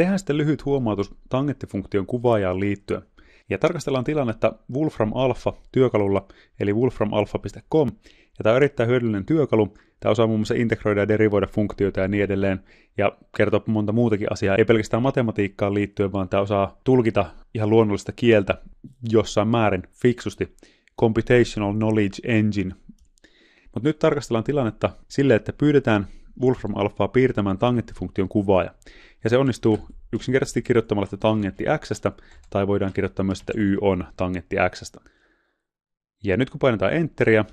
Tehdään sitten lyhyt huomautus tangenttifunktion kuvaajaan liittyen. Ja tarkastellaan tilannetta Wolfram Alpha työkalulla, eli wolframalpha.com, ja tämä on erittäin hyödyllinen työkalu. Tämä osaa muun muassa integroida ja derivoida funktioita ja niin edelleen, ja kertoa monta muutakin asiaa, ei pelkästään matematiikkaan liittyen, vaan tämä osaa tulkita ihan luonnollista kieltä jossain määrin fiksusti. Computational Knowledge Engine. Mutta nyt tarkastellaan tilannetta sille, että pyydetään Wolfram Alphaa piirtämään tangenttifunktion kuvaaja. Ja se onnistuu yksinkertaisesti kirjoittamalla sitä tangentti x tai voidaan kirjoittaa myös, että y on tangentti x Ja nyt kun painetaan enteriä,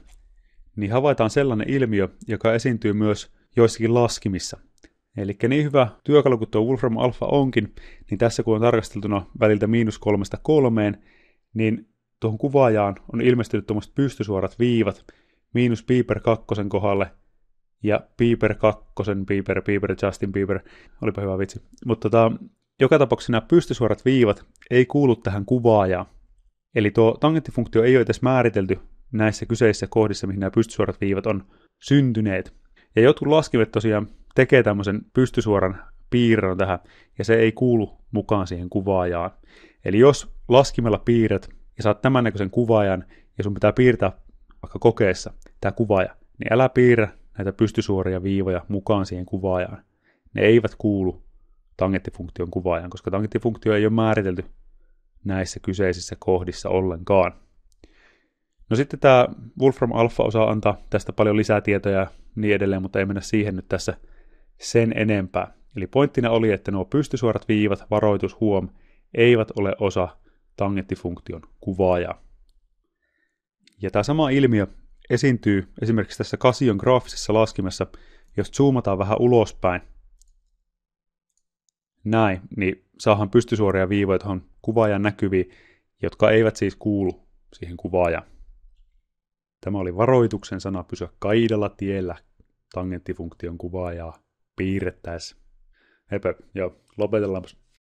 niin havaitaan sellainen ilmiö, joka esiintyy myös joissakin laskimissa. Eli niin hyvä työkalu kuin tuo Wolfram Alpha onkin, niin tässä kun on tarkasteltuna väliltä miinus kolmesta kolmeen, niin tuohon kuvaajaan on ilmestynyt tuommoiset pystysuorat viivat miinus Piper kakkosen kohdalle ja Piper kakkosen, Piper, Piper, Justin Bieber, olipa hyvä vitsi. Mutta tota, joka tapauksessa nämä pystysuorat viivat ei kuulu tähän kuvaajaan. Eli tuo tangenttifunktio ei ole edes määritelty näissä kyseisissä kohdissa, mihin nämä pystysuorat viivat on syntyneet. Ja jotkut laskimet tosiaan tekee tämmöisen pystysuoran piirron tähän, ja se ei kuulu mukaan siihen kuvaajaan. Eli jos laskimella piirret ja saat tämän näköisen kuvaajan, ja sun pitää piirtää vaikka kokeessa tämä kuvaaja, niin älä piirrä näitä pystysuoria viivoja mukaan siihen kuvaajaan. Ne eivät kuulu tangenttifunktion kuvaajaan, koska tangenttifunktio ei ole määritelty näissä kyseisissä kohdissa ollenkaan. No sitten tämä Wolfram Alpha osaa antaa tästä paljon lisää tietoja ja niin edelleen, mutta ei mennä siihen nyt tässä sen enempää. Eli pointtina oli, että nuo pystysuorat viivat, varoitus, huom, eivät ole osa tangenttifunktion kuvaajaa. Ja tämä sama ilmiö esiintyy esimerkiksi tässä Kasion graafisessa laskimessa, jos zoomataan vähän ulospäin. Näin, niin saahan pystysuoria viivoja tuohon kuvaajan näkyviin, jotka eivät siis kuulu siihen kuvaajaan. Tämä oli varoituksen sana pysyä kaidalla tiellä tangenttifunktion kuvaajaa piirrettäessä. Hepä, joo, lopetellaanpas.